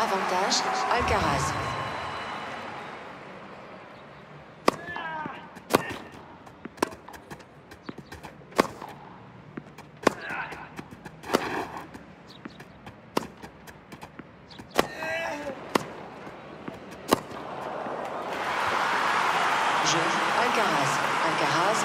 Avantage, Alcaraz. Jeu, Alcaraz. Alcaraz,